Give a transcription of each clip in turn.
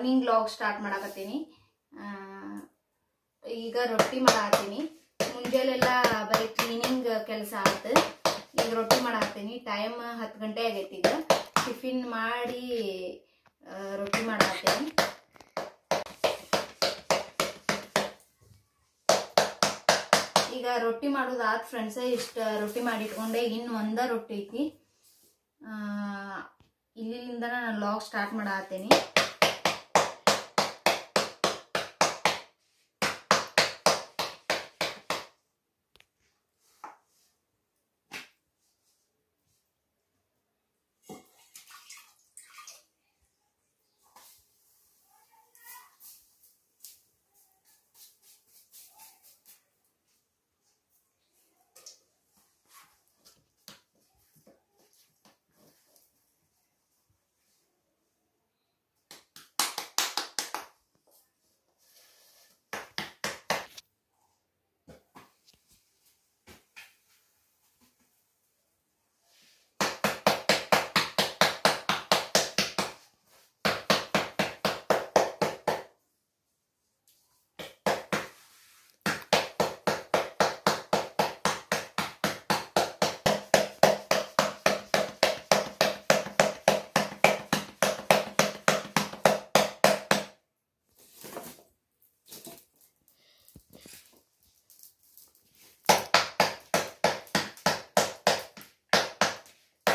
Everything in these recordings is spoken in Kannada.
Morning log start ಮಾಡಾಕತ್ತೀನಿ. ಈಗ ರೊಟ್ಟಿ ಮಾಡಾಕತ್ತೀನಿ. ಮುಂಜಾನೆಲ್ಲ ಬರೀ ಕ್ಲೀನಿಂಗ್ ಕೆಲಸ ಆಯ್ತು ಈಗ ರೊಟ್ಟಿ ಮಾಡಾಕತ್ತೀನಿ. ಟೈಮ್ ಹತ್ತು ಗಂಟೆ ಆಗೈತಿ ಈಗ. ಟಿಫಿನ್ ಮಾಡಿ ರೊಟ್ಟಿ ಮಾಡಾಕತ್ತೀನಿ. ಈಗ ರೊಟ್ಟಿ ಮಾಡೋದು ಫ್ರೆಂಡ್ಸೇ ಇಷ್ಟು. ರೊಟ್ಟಿ ಮಾಡಿ ಇಟ್ಕೊಂಡೆ ಇನ್ನು ಒಂದ ರೊಟ್ಟಿ ಐತಿ. ಇಲ್ಲಿಂದ ನಾನು ಲಾಗ್ ಸ್ಟಾರ್ಟ್ ಮಾಡಾಕತ್ತೀನಿ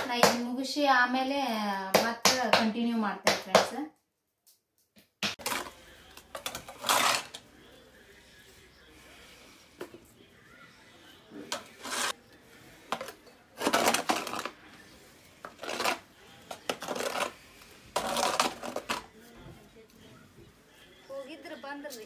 ನಾ ಇದು ಮುಗಿಸಿ ಆಮೇಲೆ ಮತ್ತೆ ಕಂಟಿನ್ಯೂ ಮಾಡ್ತೇವೆ ಫ್ರೆಂಡ್ಸ್ ಬಂದ್ರಿ.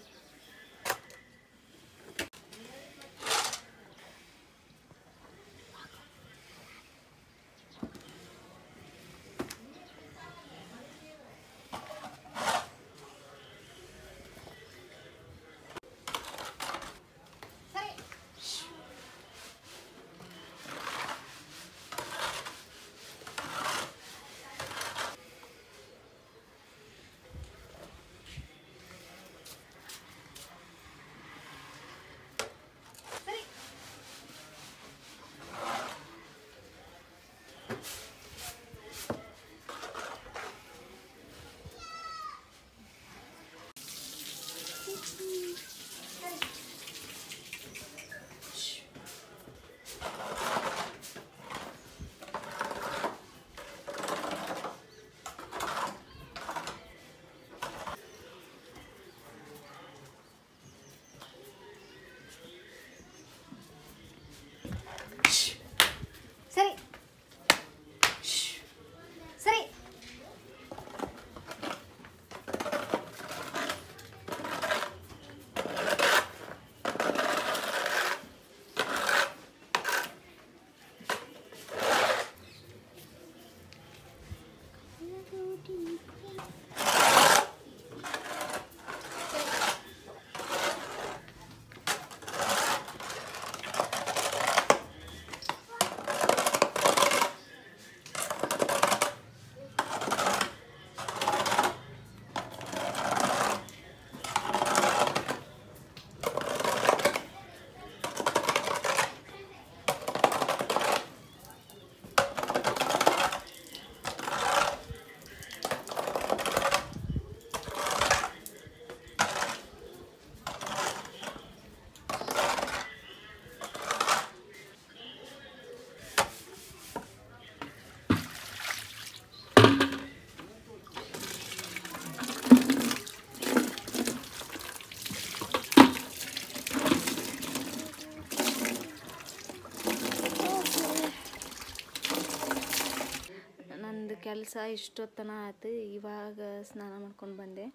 ಕೆಲಸ ಇಷ್ಟೊತ್ತನ ಆಯ್ತು, ಇವಾಗ ಸ್ನಾನ ಮಾಡ್ಕೊಂಡು ಬಂದೆ.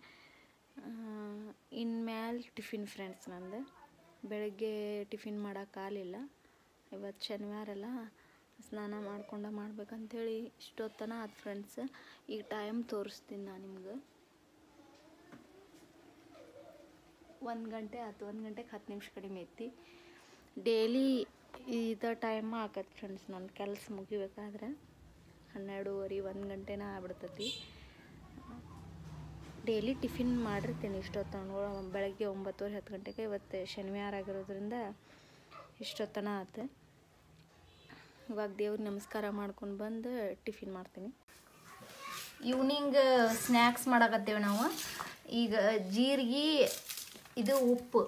ಇನ್ಮೇಲೆ ಟಿಫಿನ್ ಫ್ರೆಂಡ್ಸ್ ನಂದು. ಬೆಳಗ್ಗೆ ಟಿಫಿನ್ ಮಾಡೋಕ್ಕಾಗಲಿಲ್ಲ ಇವತ್ತು ಶನಿವಾರ ಎಲ್ಲ ಸ್ನಾನ ಮಾಡ್ಕೊಂಡ ಮಾಡ್ಬೇಕಂತೇಳಿ ಇಷ್ಟೊತ್ತನ ಆಯ್ತು ಫ್ರೆಂಡ್ಸ್. ಈಗ ಟೈಮ್ ತೋರಿಸ್ತೀನಿ ನಾನು ನಿಮ್ಗೆ. ಒಂದು ಗಂಟೆ ಆಯ್ತು, ಒಂದು ಗಂಟೆಗೆ ಹತ್ತು ನಿಮಿಷ ಕಡಿಮೆ ಐತಿ. ಡೇಲಿ ಇದ ಟೈಮ್ ಆಗತ್ತೆ ಫ್ರೆಂಡ್ಸ್ ನನ್ನ ಕೆಲಸ ಮುಗಿಬೇಕಾದ್ರೆ. ಹನ್ನೆರಡೂವರೆ, ಒಂದು ಗಂಟೆನ ಆಗ್ಬಿಡ್ತೈತಿ. ಡೈಲಿ ಟಿಫಿನ್ ಮಾಡಿರ್ತೀನಿ ಇಷ್ಟೊತ್ತನ. ಬೆಳಗ್ಗೆ ಒಂಬತ್ತುವರೆ, ಹತ್ತು ಗಂಟೆಗೆ ಇವತ್ತು ಶನಿವಾರ ಆಗಿರೋದ್ರಿಂದ ಇಷ್ಟೊತ್ತನ ಆತು. ಇವಾಗ ದೇವ್ರಿಗೆ ನಮಸ್ಕಾರ ಮಾಡ್ಕೊಂಡು ಬಂದು ಟಿಫಿನ್ ಮಾಡ್ತೀನಿ. ಈವ್ನಿಂಗ್ ಸ್ನ್ಯಾಕ್ಸ್ ಮಾಡಕತ್ತೇವೆ ನಾವು. ಈಗ ಜೀರಿಗೆ, ಇದು ಉಪ್ಪು.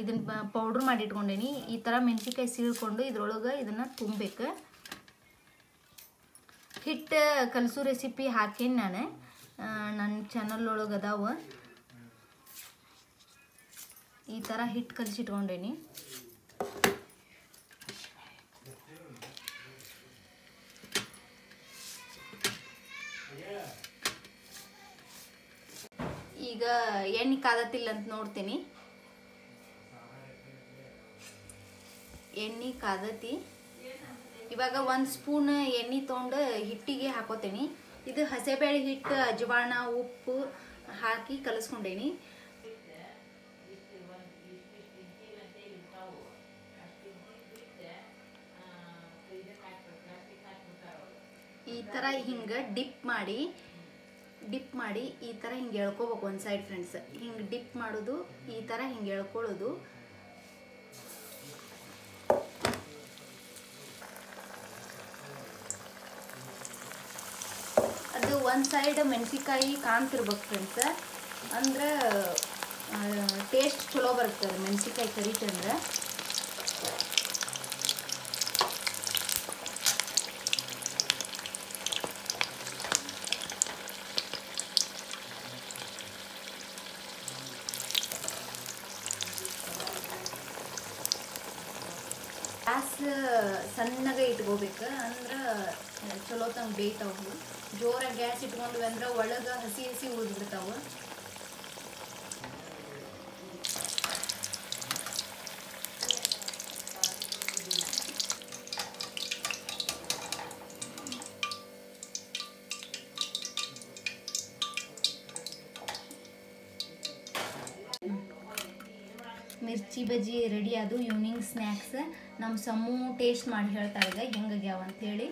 ಇದನ್ನು ಪೌಡ್ರ್ ಮಾಡಿಟ್ಕೊಂಡೇನಿ. ಈ ಥರ ಮೆಣಸಿನ್ಕಾಯಿ ಸೀಳ್ಕೊಂಡು ಇದ್ರೊಳಗೆ ಇದನ್ನು ತುಂಬಬೇಕು. ಹಿಟ್ಟು ಕಲಸು ರೆಸಿಪಿ ಹಾಕೇನಿ ನಾನು. ನನ್ನ ಚಾನಲ್ ಒಳಗೆ ಅದಾವ. ಈ ಥರ ಹಿಟ್ಟು ಕಲಸಿಟ್ಕೊಂಡೇನಿ. ಈಗ ಎಣ್ಣೆ ಕಾದತಿಲ್ಲ ಅಂತ ನೋಡ್ತೀನಿ. ಎಣ್ಣೆ ಕಾದತಿ. ಇವಾಗ ಒಂದು ಸ್ಪೂನ್ ಎಣ್ಣೆ ತೊಗೊಂಡು ಹಿಟ್ಟಿಗೆ ಹಾಕೋತೀನಿ. ಇದು ಹಸೆಬೇಳೆ ಹಿಟ್ಟು ಅಜವಾಣ ಉಪ್ಪು ಹಾಕಿ ಕಲಿಸ್ಕೊಂಡೇನಿ. ಈ ಥರ ಹಿಂಗೆ ಡಿಪ್ ಮಾಡಿ ಡಿಪ್ ಮಾಡಿ ಈ ಥರ ಹಿಂಗೆ ಎಳ್ಕೊಬೇಕು ಒಂದು ಸೈಡ್ ಫ್ರೆಂಡ್ಸ್. ಹಿಂಗೆ ಡಿಪ್ ಮಾಡೋದು ಈ ಥರ ಹಿಂಗೆ ಎಳ್ಕೊಳ್ಳೋದು ಅದು ಒಂದು ಸೈಡ್ ಮೆಣಸಿಕಾಯಿ ಕಾಣ್ತಿರ್ಬೇಕು ಫ್ರೆಂಡ್ಸ್ ಅಂದ್ರೆ ಟೇಸ್ಟ್ ಚಲೋ ಬರುತ್ತೆ ಮೆಣಸಿಕಾಯಿ ಕರಿತಂದ್ರೆ ಗ್ಯಾಸ್ ಸಣ್ಣಗೆ ಇಟ್ಕೋಬೇಕು. ಅಂದ್ರೆ, ಚಲೋ ತಂಗ ಬೇಯ್ತಾವು. ಜೋರಾಗಿ ಗ್ಯಾಸ್ ಇಟ್ಕೊಂಡ್ವಿ ಅಂದ್ರೆ ಒಳಗೆ ಹಸಿ ಹಸಿ ಉಳಿದ್ಬಿಡ್ತಾವ. ಮಿರ್ಚಿ ಬಜ್ಜಿ ರೆಡಿ ಅದು ಈವ್ನಿಂಗ್ ಸ್ನ್ಯಾಕ್ಸ್ ನಮ್ಮ ಸಮ್ಮು ಟೇಸ್ಟ್ ಮಾಡಿ ಹೇಳ್ತಾ ಈಗ ಹೆಂಗಾಗ್ಯಾವ ಅಂತೇಳಿ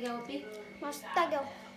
ಬಿಸಿ ಅದಾವೆ ಹೆಂಗಾಗ್ಯಾವ ಪಿ